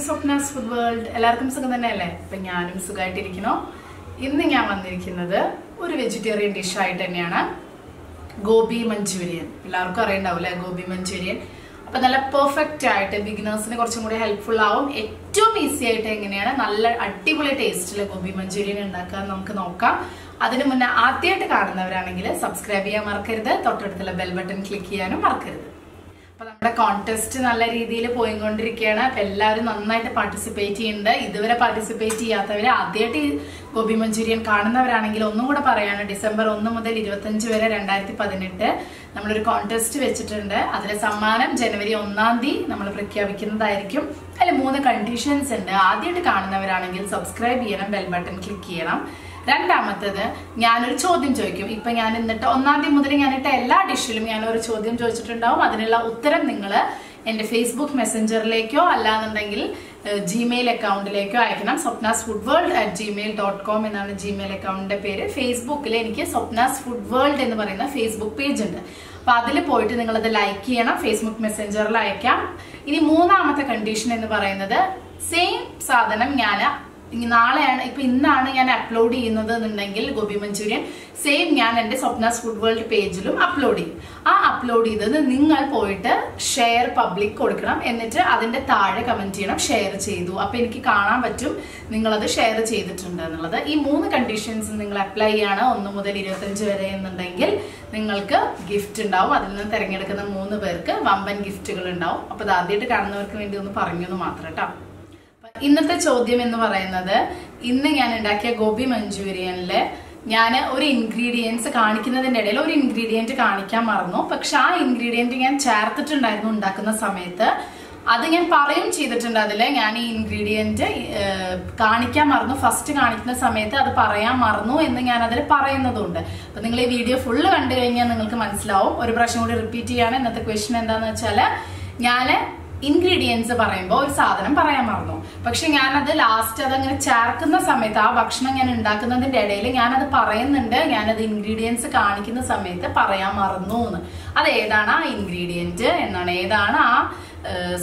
To Swapna's food world എല്ലാവർക്കും സുഖം തന്നെയല്ലേ? അപ്പൊ ഞാനും സുഖമായിട്ടിരിക്കണോ ഇന്ന് ഞാൻ വന്നിരിക്കുന്നത് ഒരു വെജിറ്റേറിയൻ ഡിഷായിട്ട് തന്നെയാണ്. ഗോബി മഞ്ചൂരിയൻ. എല്ലാവർക്കും അറിയണ്ടാവും അല്ലെ ഗോബി മഞ്ചൂരിയൻ? അപ്പൊ നല്ല പെർഫെക്റ്റ് ആയിട്ട് ബിഗിനേഴ്സിന് കുറച്ചും കൂടി ഹെൽപ്ഫുൾ ആവും. ഏറ്റവും ഈസി ആയിട്ട് എങ്ങനെയാണ്? നല്ല അടിപൊളി ടേസ്റ്റിലെ ഗോബി മഞ്ചൂരിയൻ ഉണ്ടാക്കാൻ നമുക്ക് നോക്കാം. അതിനു മുന്നേ ആദ്യമായിട്ട് കാണുന്നവരാണെങ്കിൽ സബ്സ്ക്രൈബ് ചെയ്യാൻ മറക്കരുത്. തൊട്ടടുത്തുള്ള ബെൽ ബട്ടൺ ക്ലിക്ക് ചെയ്യാനും മറക്കരുത്. അപ്പൊ നമ്മുടെ കോൺടെസ്റ്റ് നല്ല രീതിയിൽ പോയിക്കൊണ്ടിരിക്കുകയാണ്. അപ്പൊ എല്ലാവരും നന്നായിട്ട് പാർട്ടിസിപ്പേറ്റ് ചെയ്യുന്നുണ്ട്. ഇതുവരെ പാർട്ടിസിപ്പേറ്റ് ചെയ്യാത്തവര് ആദ്യമായിട്ട് ഗോപി മഞ്ചൂരിയൻ കാണുന്നവരാണെങ്കിൽ ഒന്നും കൂടെ പറയാണ്. ഡിസംബർ ഒന്ന് മുതൽ ഇരുപത്തഞ്ച് വരെ രണ്ടായിരത്തി പതിനെട്ട് നമ്മളൊരു കോൺടെസ്റ്റ് വെച്ചിട്ടുണ്ട്. അതിലെ സമ്മാനം ജനുവരി ഒന്നാം തീയതി നമ്മൾ പ്രഖ്യാപിക്കുന്നതായിരിക്കും. അതിൽ മൂന്ന് കണ്ടീഷൻസ് ഉണ്ട്. ആദ്യമായിട്ട് കാണുന്നവരാണെങ്കിൽ സബ്സ്ക്രൈബ് ചെയ്യണം ബെൽ ബട്ടൺ ക്ലിക്ക് ചെയ്യണം. രണ്ടാമത്തത് ഞാനൊരു ചോദ്യം ചോദിക്കും. ഇപ്പൊ ഞാൻ എന്നിട്ട് ഒന്നാം തീയതി മുതൽ ഞാനിട്ട എല്ലാ ഡിഷിലും ഞാൻ ഒരു ചോദ്യം ചോദിച്ചിട്ടുണ്ടാവും. അതിനുള്ള ഉത്തരം നിങ്ങൾ എന്റെ ഫേസ്ബുക്ക് മെസ്സഞ്ചറിലേക്കോ അല്ലാന്നുണ്ടെങ്കിൽ ജിമെയിൽ അക്കൗണ്ടിലേക്കോ അയക്കണം. Swapna's food world at Gmail dot com എന്നാണ് ജിമെയിൽ അക്കൗണ്ടിന്റെ പേര്. ഫേസ്ബുക്കിൽ എനിക്ക് സ്വപ്നാസ് ഫുഡ് വേൾഡ് എന്ന് പറയുന്ന ഫേസ്ബുക്ക് പേജ് ഉണ്ട്. അപ്പൊ അതിൽ പോയിട്ട് നിങ്ങൾ അത് ലൈക്ക് ചെയ്യണം ഫേസ്ബുക്ക് മെസ്സഞ്ചറിൽ അയക്കാം. ഇനി മൂന്നാമത്തെ കണ്ടീഷൻ എന്ന് പറയുന്നത് സെയിം സാധനം ഞാൻ നാളെയാണ് ഇപ്പൊ ഇന്നാണ് ഞാൻ അപ്ലോഡ് ചെയ്യുന്നത് എന്നുണ്ടെങ്കിൽ ഗോപി മഞ്ചൂരിയൻ സെയിം ഞാൻ എന്റെ സ്വപ്നാസ് ഫുഡ് വേൾഡ് പേജിലും അപ്ലോഡ് ചെയ്യും. ആ അപ്ലോഡ് ചെയ്തത് നിങ്ങൾ പോയിട്ട് ഷെയർ പബ്ലിക് കൊടുക്കണം എന്നിട്ട് അതിന്റെ താഴെ കമന്റ് ചെയ്യണം ഷെയർ ചെയ്തു. അപ്പൊ എനിക്ക് കാണാൻ പറ്റും നിങ്ങളത് ഷെയർ ചെയ്തിട്ടുണ്ട് എന്നുള്ളത്. ഈ മൂന്ന് കണ്ടീഷൻസ് നിങ്ങൾ അപ്ലൈ ചെയ്യാണ് ഒന്ന് മുതൽ ഇരുപത്തഞ്ച് വരെ എന്നുണ്ടെങ്കിൽ നിങ്ങൾക്ക് ഗിഫ്റ്റ് ഉണ്ടാവും. അതിൽ നിന്ന് തിരഞ്ഞെടുക്കുന്ന മൂന്ന് പേർക്ക് വമ്പൻ ഗിഫ്റ്റുകൾ ഉണ്ടാവും. അപ്പൊ അത് ആദ്യമായിട്ട് കാണുന്നവർക്ക് വേണ്ടി ഒന്ന് പറഞ്ഞു എന്ന് മാത്രം കേട്ടോ. ഇന്നത്തെ ചോദ്യം എന്ന് പറയുന്നത് ഇന്ന് ഞാൻ ഉണ്ടാക്കിയ ഗോബി മഞ്ചൂരിയനിൽ ഞാൻ ഒരു ഇൻഗ്രീഡിയൻസ് കാണിക്കുന്നതിന്റെ ഇടയിൽ ഒരു ഇൻഗ്രീഡിയന്റ് കാണിക്കാൻ മറന്നു. പക്ഷെ ആ ഇൻഗ്രീഡിയന്റ് ഞാൻ ചേർത്തിട്ടുണ്ടായിരുന്നു ഉണ്ടാക്കുന്ന സമയത്ത്. അത് ഞാൻ പറയും ചെയ്തിട്ടുണ്ട് അതിൽ ഞാൻ ഈ ഇൻഗ്രീഡിയന്റ് കാണിക്കാൻ മറന്നു. ഫസ്റ്റ് കാണിക്കുന്ന സമയത്ത് അത് പറയാൻ മറന്നു എന്ന് ഞാൻ അതിൽ പറയുന്നതുണ്ട്. അപ്പം നിങ്ങൾ ഈ വീഡിയോ ഫുള്ള് കണ്ടു കഴിഞ്ഞാൽ നിങ്ങൾക്ക് മനസ്സിലാവും. ഒരു പ്രാവശ്യം കൂടി റിപ്പീറ്റ് ചെയ്യാണ് ഇന്നത്തെ ക്വസ്റ്റൻ എന്താണെന്ന് വെച്ചാൽ ഞാൻ ഇൻഗ്രീഡിയൻസ് പറയുമ്പോൾ ഒരു സാധനം പറയാൻ മറന്നു. പക്ഷെ ഞാനത് ലാസ്റ്റ് അതങ്ങനെ ചേർക്കുന്ന സമയത്ത് ആ ഭക്ഷണം ഞാൻ ഉണ്ടാക്കുന്നതിന്റെ ഇടയിൽ ഞാനത് പറയുന്നുണ്ട്. ഞാനത് ഇൻഗ്രീഡിയൻസ് കാണിക്കുന്ന സമയത്ത് പറയാൻ മറന്നു എന്ന് അത് ഏതാണ് ആ ഇൻഗ്രീഡിയന്റ് എന്നാണ്. ഏതാണ് ആ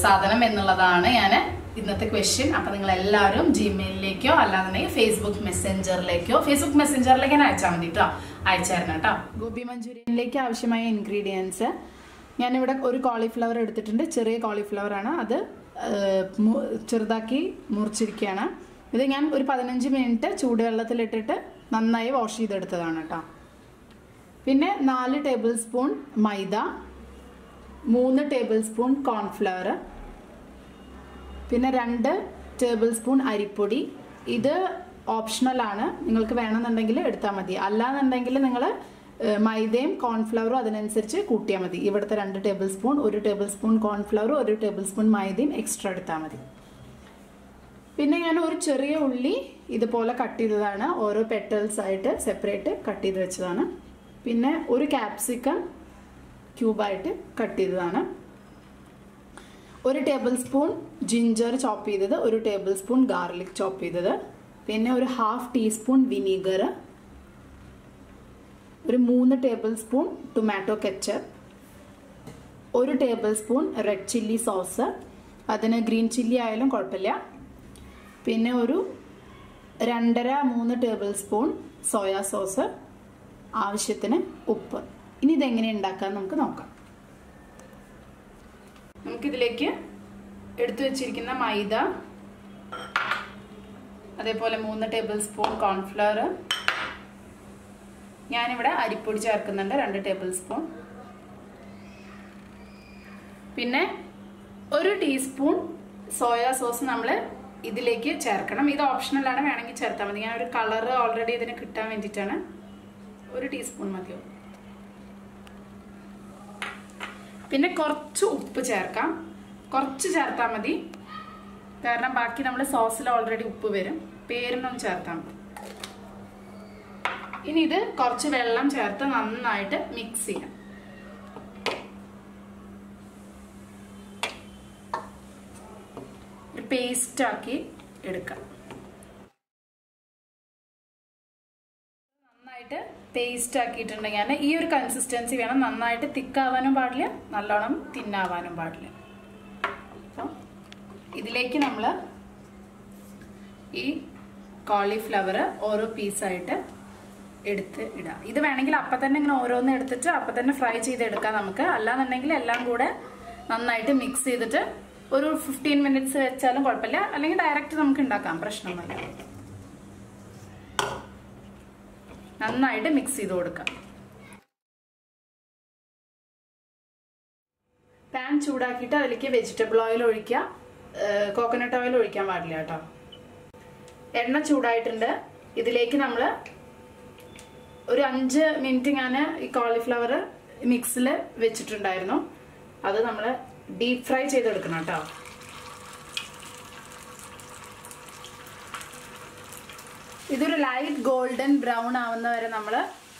സാധനം എന്നുള്ളതാണ് ഞാൻ ഇന്നത്തെ ക്വസ്റ്റ്യൻ അപ്പൊ നിങ്ങൾ എല്ലാവരും ജിമെയിലിലേക്കോ അല്ലാന്നുണ്ടെങ്കിൽ ഫേസ്ബുക്ക് മെസ്സഞ്ചറിലേക്കോ ഫേസ്ബുക്ക് മെസ്സഞ്ചറിലേക്ക് ഞാൻ അയച്ചാൽ മതി കേട്ടോ അയച്ചായിരുന്നു കേട്ടോ ഗോപി മഞ്ചൂരിയനിലേക്ക് ആവശ്യമായ ഇൻഗ്രീഡിയൻസ് ഞാനിവിടെ ഒരു കോളിഫ്ലവർ എടുത്തിട്ടുണ്ട്. ചെറിയ കോളിഫ്ലവറാണ് അത് ചെറുതാക്കി മുറിച്ചിരിക്കുകയാണ്. ഇത് ഞാൻ ഒരു പതിനഞ്ച് മിനിറ്റ് ചൂടുവെള്ളത്തിലിട്ടിട്ട് നന്നായി വാഷ് ചെയ്തെടുത്തതാണ് കേട്ടോ. പിന്നെ നാല് ടേബിൾ സ്പൂൺ മൈദ മൂന്ന് ടേബിൾ സ്പൂൺ കോൺഫ്ലവർ പിന്നെ രണ്ട് ടേബിൾ സ്പൂൺ അരിപ്പൊടി. ഇത് ഓപ്ഷണലാണ് നിങ്ങൾക്ക് വേണമെന്നുണ്ടെങ്കിൽ എടുത്താൽ മതി. അല്ലാന്നുണ്ടെങ്കിൽ നിങ്ങൾ മൈദയും കോൺഫ്ലവറും അതിനനുസരിച്ച് കൂട്ടിയാൽ മതി. ഇവിടുത്തെ രണ്ട് ടേബിൾ സ്പൂൺ ഒരു ടേബിൾ സ്പൂൺ കോൺഫ്ലവറും ഒരു ടേബിൾ സ്പൂൺ മൈദയും എക്സ്ട്രാ എടുത്താൽ മതി. പിന്നെ ഞാൻ ഒരു ചെറിയ ഉള്ളി ഇതുപോലെ കട്ട് ചെയ്തതാണ്. ഓരോ പെറ്റൽസ് ആയിട്ട് സെപ്പറേറ്റ് കട്ട് ചെയ്ത് വെച്ചതാണ്. പിന്നെ ഒരു ക്യാപ്സിക്കം ക്യൂബായിട്ട് കട്ട് ചെയ്തതാണ്. ഒരു ടേബിൾ സ്പൂൺ ജിഞ്ചർ ചോപ്പ് ചെയ്തത് ഒരു ടേബിൾ സ്പൂൺ ഗാർലിക് ചോപ്പ് ചെയ്തത്. പിന്നെ ഒരു ഹാഫ് ടീസ്പൂൺ വിനീഗർ ഒരു മൂന്ന് ടേബിൾ സ്പൂൺ ടൊമാറ്റോ കെച്ചപ്പ് ഒരു tablespoon red chilli sauce അതിന് ഗ്രീൻ ചില്ലി ആയാലും കുഴപ്പമില്ല. പിന്നെ ഒരു രണ്ടര മൂന്ന് ടേബിൾ സ്പൂൺ സോയാ സോസ് ആവശ്യത്തിന് ഉപ്പ്. ഇനി ഇതെങ്ങനെ ഉണ്ടാക്കാൻ നമുക്ക് നോക്കാം. നമുക്കിതിലേക്ക് എടുത്തു വെച്ചിരിക്കുന്ന മൈദ അതേപോലെ മൂന്ന് ടേബിൾ സ്പൂൺ കോൺഫ്ലവർ ഞാനിവിടെ അരിപ്പൊടി ചേർക്കുന്നുണ്ട് രണ്ട് ടേബിൾ സ്പൂൺ പിന്നെ ഒരു ടീസ്പൂൺ സോയാ സോസ് നമ്മൾ ഇതിലേക്ക് ചേർക്കണം. ഇത് ഓപ്ഷണലാണ് വേണമെങ്കിൽ ചേർത്താൽ മതി. ഞാൻ ഒരു കളർ ഓൾറെഡി ഇതിന് കിട്ടാൻ വേണ്ടിയിട്ടാണ്. ഒരു ടീസ്പൂൺ മതിയോ പിന്നെ കുറച്ച് ഉപ്പ് ചേർക്കാം. കുറച്ച് ചേർത്താൽ മതി. കാരണം ബാക്കി നമ്മൾ സോസിൽ ഓൾറെഡി ഉപ്പ് വരും. പേരിനൊന്നും ചേർത്താൽ മതി. ഇനി ഇത് കുറച്ച് വെള്ളം ചേർത്ത് നന്നായിട്ട് മിക്സ് ചെയ്യാം. ഒരു പേസ്റ്റ് ആക്കി എടുക്കാം. നന്നായിട്ട് പേസ്റ്റ് ആക്കിയിട്ടുണ്ടെങ്കിൽ ഈ ഒരു കൺസിസ്റ്റൻസി വേണം. നന്നായിട്ട് തിക്കാവാനും പാടില്ല നല്ലോണം തിന്നാവാനും പാടില്ല. അപ്പം ഇതിലേക്ക് നമ്മൾ ഈ കോളിഫ്ലവർ ഓരോ പീസായിട്ട് എടുത്ത് ഇടാം. ഇത് വേണമെങ്കിൽ അപ്പം തന്നെ ഇങ്ങനെ ഓരോന്ന് എടുത്തിട്ട് അപ്പം തന്നെ ഫ്രൈ ചെയ്തെടുക്കാം നമുക്ക്. അല്ലാന്നുണ്ടെങ്കിൽ എല്ലാം കൂടെ നന്നായിട്ട് മിക്സ് ചെയ്തിട്ട് ഒരു ഫിഫ്റ്റീൻ മിനിറ്റ്സ് വെച്ചാലും കുഴപ്പമില്ല. അല്ലെങ്കിൽ ഡയറക്റ്റ് നമുക്ക് ഉണ്ടാക്കാം പ്രശ്നമൊന്നുമില്ല. നന്നായിട്ട് മിക്സ് ചെയ്ത് കൊടുക്കാം. പാൻ ചൂടാക്കിയിട്ട് അതിലേക്ക് വെജിറ്റബിൾ ഓയിൽ ഒഴിക്കുക. കോക്കനട്ട് ഓയിൽ ഒഴിക്കാൻ പാടില്ല കേട്ടോ. എണ്ണ ചൂടായിട്ടുണ്ട്. ഇതിലേക്ക് നമ്മൾ ഒരു അഞ്ച് മിനിറ്റ് ഞാൻ ഈ കോളിഫ്ലവർ മിക്സിൽ വെച്ചിട്ടുണ്ടായിരുന്നു. അത് നമ്മൾ ഡീപ് ഫ്രൈ ചെയ്തെടുക്കണം കേട്ടോ. ഇതൊരു ലൈറ്റ് ഗോൾഡൻ ബ്രൗൺ ആവുന്ന വരെ നമ്മൾ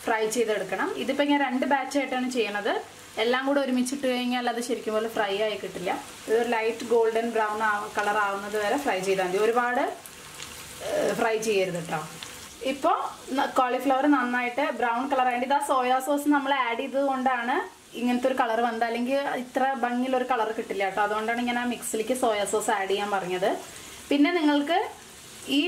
ഫ്രൈ ചെയ്തെടുക്കണം. ഇതിപ്പോൾ ഞാൻ രണ്ട് ബാച്ചായിട്ടാണ് ചെയ്യണത്. എല്ലാം കൂടെ ഒരുമിച്ചിട്ട് കഴിഞ്ഞാൽ അത് ശരിക്കും പോലെ ഫ്രൈ ആയി കിട്ടില്ല. ഇതൊരു ലൈറ്റ് ഗോൾഡൻ ബ്രൗൺ കളർ ആവുന്നത് വരെ ഫ്രൈ ചെയ്താൽ മതി. ഒരുപാട് ഫ്രൈ ചെയ്യരുത് കേട്ടോ. ഇപ്പോൾ കോളിഫ്ലവർ നന്നായിട്ട് ബ്രൗൺ കളർ ആയിട്ട് ഇതാ സോയാ സോസ് നമ്മൾ ആഡ് ചെയ്തത് കൊണ്ടാണ് ഇങ്ങനത്തെ ഒരു കളർ വന്നത്. അല്ലെങ്കിൽ ഇത്ര ഭംഗിയുള്ള ഒരു കളർ കിട്ടില്ല കേട്ടോ. അതുകൊണ്ടാണ് ഇങ്ങനെ ആ മിക്സിലേക്ക് സോയാ സോസ് ആഡ് ചെയ്യാൻ പറഞ്ഞത്. പിന്നെ നിങ്ങൾക്ക് ഈ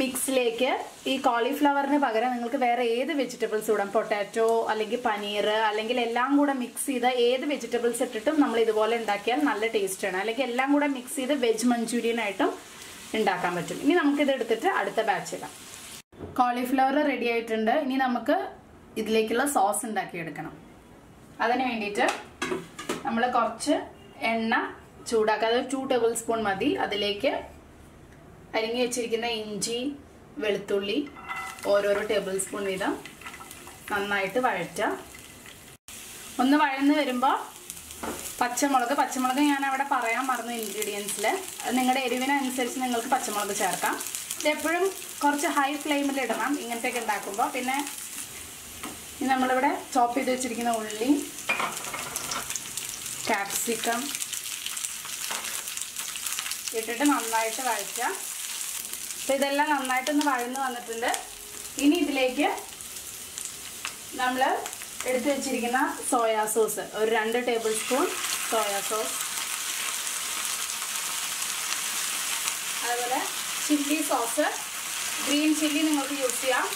മിക്സിലേക്ക് ഈ കോളിഫ്ലവറിന് പകരം നിങ്ങൾക്ക് വേറെ ഏത് വെജിറ്റബിൾസ് ഇടാം? പൊട്ടാറ്റോ അല്ലെങ്കിൽ പനീർ അല്ലെങ്കിൽ എല്ലാം കൂടെ മിക്സ് ചെയ്ത ഏത് വെജിറ്റബിൾസ് ഇട്ടിട്ടും നമ്മൾ ഇതുപോലെ ഉണ്ടാക്കിയാൽ നല്ല ടേസ്റ്റ് ആണ്. അല്ലെങ്കിൽ എല്ലാം കൂടെ മിക്സ് ചെയ്ത് വെജ് മഞ്ചൂരിയൻ ആയിട്ടും ഉണ്ടാക്കാൻ പറ്റും. ഇനി നമുക്കിത് എടുത്തിട്ട് അടുത്ത ബാച്ച് ഇടാം. കോളിഫ്ലവർ റെഡി ആയിട്ടുണ്ട്. ഇനി നമുക്ക് ഇതിലേക്കുള്ള സോസ് ഉണ്ടാക്കിയെടുക്കണം. അതിന് വേണ്ടിയിട്ട് നമ്മൾ കുറച്ച് എണ്ണ ചൂടാക്കുക അത് ടു ടേബിൾ സ്പൂൺ മതി. അതിലേക്ക് അരിഞ്ഞു വെച്ചിരിക്കുന്ന ഇഞ്ചി വെളുത്തുള്ളി ഓരോരോ ടേബിൾ സ്പൂൺ വീതം നന്നായിട്ട് വഴറ്റുക. ഒന്ന് വഴന്ന് വരുമ്പോൾ പച്ചമുളക് പച്ചമുളക് ഞാൻ അവിടെ പറയാൻ മറന്നു ഇൻഗ്രീഡിയൻസിൽ നിങ്ങളുടെ എരിവിനനുസരിച്ച് നിങ്ങൾക്ക് പച്ചമുളക് ചേർക്കാം. ഇതെപ്പോഴും കുറച്ച് ഹൈ ഫ്ലെയിമിൽ ഇടണം. ഇങ്ങനത്തെയൊക്കെ ഉണ്ടാക്കുമ്പോൾ പിന്നെ നമ്മളിവിടെ ചോപ്പ് ചെയ്ത് വെച്ചിരിക്കുന്ന ഉള്ളി ക്യാപ്സിക്കം ഇട്ടിട്ട് നന്നായിട്ട് വഴച്ച അപ്പോൾ ഇതെല്ലാം നന്നായിട്ടൊന്ന് വഴന്ന് വന്നിട്ടുണ്ട്. ഇനി ഇതിലേക്ക് നമ്മൾ എടുത്തു വെച്ചിരിക്കുന്ന സോയാ സോസ് ഒരു രണ്ട് ടേബിൾ സ്പൂൺ സോയാ സോസ് അതുപോലെ ചില്ലി സോസ് ഗ്രീൻ ചില്ലി നിങ്ങൾക്ക് യൂസ് ചെയ്യാം.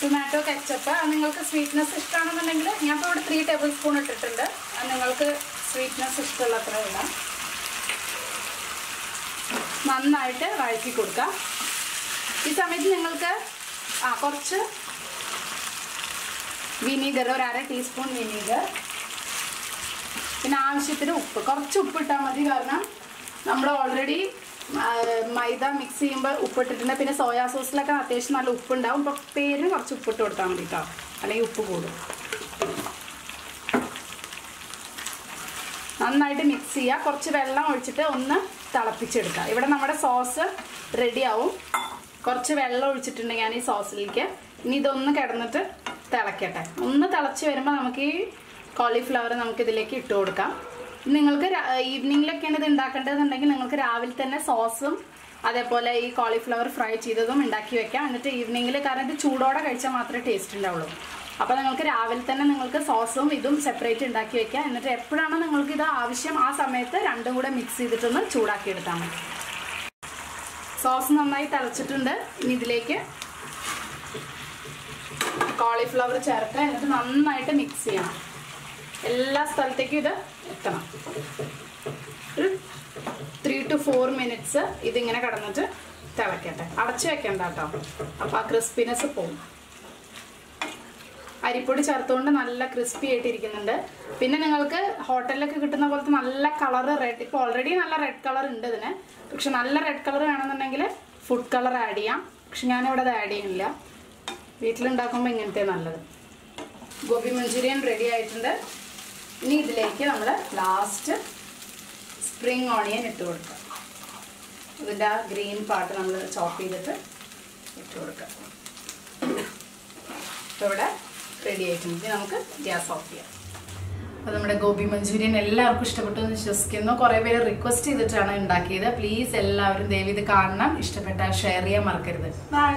ടൊമാറ്റോ കെച്ചപ്പ് നിങ്ങൾക്ക് സ്വീറ്റ്നെസ് ഇഷ്ടമാണെന്നുണ്ടെങ്കിൽ ഞാൻ ഇപ്പോൾ ഇവിടെ ത്രീ ടേബിൾ സ്പൂൺ ഇട്ടിട്ടുണ്ട്. നിങ്ങൾക്ക് സ്വീറ്റ്നെസ് ഇഷ്ടമുള്ള അത്ര ഇടാം നന്നായിട്ട് വഴറ്റി കൊടുക്കാം ഈ സമയത്ത് നിങ്ങൾക്ക് ആ കുറച്ച് വിനീഗർ ഒരു അര ടീസ്പൂൺ വിനീഗർ പിന്നെ ആവശ്യത്തിന് ഉപ്പ്. കുറച്ച് ഉപ്പ് ഇട്ടാൽ മതി. കാരണം നമ്മൾ ഓൾറെഡി മൈദ മിക്സ് ചെയ്യുമ്പോൾ ഉപ്പിട്ടിട്ടുണ്ട്. പിന്നെ സോയാ സോസിലൊക്കെ അത്യാവശ്യം നല്ല ഉപ്പുണ്ടാവും. അപ്പോൾ പേര് കുറച്ച് ഉപ്പിട്ട് കൊടുത്താൽ മതി കേട്ടോ അല്ലെങ്കിൽ ഉപ്പ് കൂടും. നന്നായിട്ട് മിക്സ് ചെയ്യുക കുറച്ച് വെള്ളം ഒഴിച്ചിട്ട് ഒന്ന് തിളപ്പിച്ചെടുക്കുക. ഇവിടെ നമ്മുടെ സോസ് റെഡിയാവും കുറച്ച് വെള്ളം ഒഴിച്ചിട്ടുണ്ട് ഞാൻ ഈ സോസിലേക്ക് ഇനി ഇതൊന്ന് കിടന്നിട്ട് തിളക്കട്ടെ. ഒന്ന് തിളച്ച് വരുമ്പോൾ നമുക്ക് ഈ കോളിഫ്ലവർ നമുക്ക് ഇതിലേക്ക് ഇട്ട് കൊടുക്കാം. നിങ്ങൾക്ക് ഈവനിങ്ങിലൊക്കെയാണ് ഇത് ഉണ്ടാക്കേണ്ടതെന്നുണ്ടെങ്കിൽ നിങ്ങൾക്ക് രാവിലെ തന്നെ സോസും അതേപോലെ ഈ കോളിഫ്ലവർ ഫ്രൈ ചെയ്തതും ഉണ്ടാക്കി വെക്കാം. എന്നിട്ട് ഈവനിങ്ങിൽ കാരണം ഇത് ചൂടോടെ കഴിച്ചാൽ മാത്രമേ ടേസ്റ്റ് ഉണ്ടാവുള്ളൂ. അപ്പോൾ നിങ്ങൾക്ക് രാവിലെ തന്നെ നിങ്ങൾക്ക് സോസും ഇതും സെപ്പറേറ്റ് ഉണ്ടാക്കി വെക്കാം. എന്നിട്ട് എപ്പോഴാണോ നിങ്ങൾക്ക് ഇത് ആവശ്യം ആ സമയത്ത് രണ്ടും കൂടെ മിക്സ് ചെയ്തിട്ടൊന്ന് ചൂടാക്കി എടുത്താൽ മതി. സോസ് നന്നായി തിളച്ചിട്ടുണ്ട്. ഇനി ഇതിലേക്ക് കോളിഫ്ലവർ ചേർക്കുക എന്നിട്ട് നന്നായിട്ട് മിക്സ് ചെയ്യണം. എല്ലാ സ്ഥലത്തേക്കും ഇത് എത്തണം. ഒരു ത്രീ ടു ഫോർ മിനിറ്റ്സ് ഇതിങ്ങനെ കിടന്നിട്ട് തിളക്കട്ടെ. അടച്ചു വെക്കണ്ട കേട്ടോ. അപ്പോൾ ആ ക്രിസ്പിനെസ് പോകും അരിപ്പൊടി ചേർത്തുകൊണ്ട് നല്ല ക്രിസ്പി ആയിട്ടിരിക്കുന്നുണ്ട്. പിന്നെ നിങ്ങൾക്ക് ഹോട്ടലിലൊക്കെ കിട്ടുന്ന പോലത്തെ നല്ല കളർ റെഡ് ഇപ്പോൾ ഓൾറെഡി നല്ല റെഡ് കളർ ഉണ്ട് ഇതിന്. പക്ഷെ നല്ല റെഡ് കളർ വേണമെന്നുണ്ടെങ്കിൽ ഫുഡ് കളർ ആഡ് ചെയ്യാം. പക്ഷെ ഞാനിവിടെ അത് ആഡ് ചെയ്യുന്നില്ല. വീട്ടിലുണ്ടാക്കുമ്പോൾ ഇങ്ങനത്തെ നല്ലത്. ഗോപി മഞ്ചൂരിയൻ റെഡി ആയിട്ടുണ്ട്. ഇനി ഇതിലേക്ക് നമ്മൾ ലാസ്റ്റ് സ്പ്രിങ് ഓണിയൻ ഇട്ട് കൊടുക്കാം ഇതിന്റെ ആ ഗ്രീൻ പാർട്ട് നമ്മൾ ചോപ്പ് ചെയ്തിട്ട് ഇട്ട് കൊടുക്കാം ഇപ്പോൾ ഇവിടെ റെഡി ആയിട്ടുണ്ട്. നമുക്ക് ഗ്യാസ് ഓഫ് ചെയ്യാം. അപ്പോൾ നമ്മുടെ ഗോപി മഞ്ചൂരിയൻ എല്ലാവർക്കും ഇഷ്ടപ്പെട്ടു എന്ന് വിശ്വസിക്കുന്നു. കുറേ പേര് റിക്വസ്റ്റ് ചെയ്തിട്ടാണ് ഉണ്ടാക്കിയത്. പ്ലീസ് എല്ലാവരും ദയവ് ഇത് കാണണം. ഇഷ്ടപ്പെട്ടാൽ ഷെയർ ചെയ്യാൻ മറക്കരുത്. ബൈ